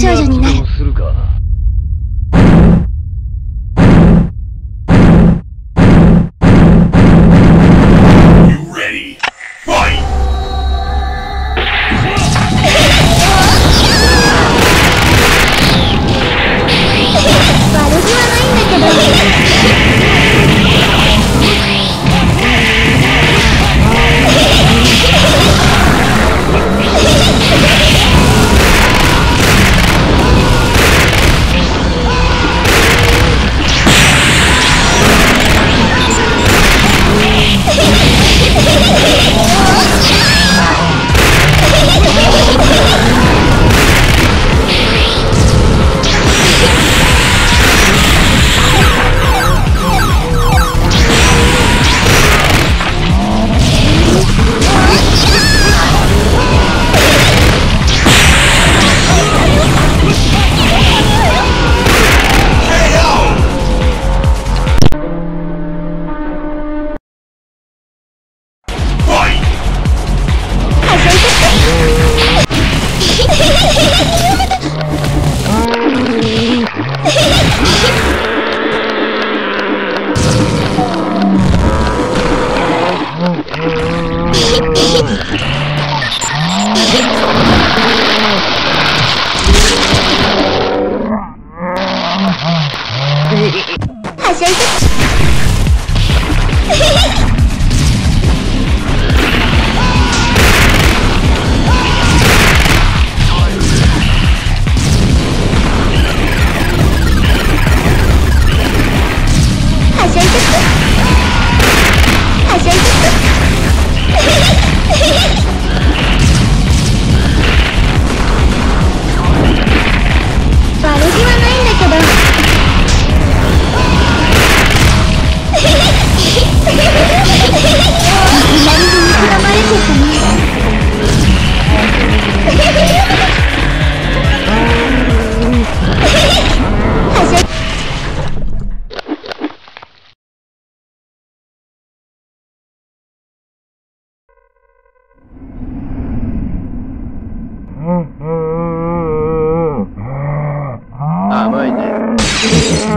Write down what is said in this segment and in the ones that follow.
少女になる。Jacob?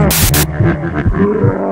Yeah.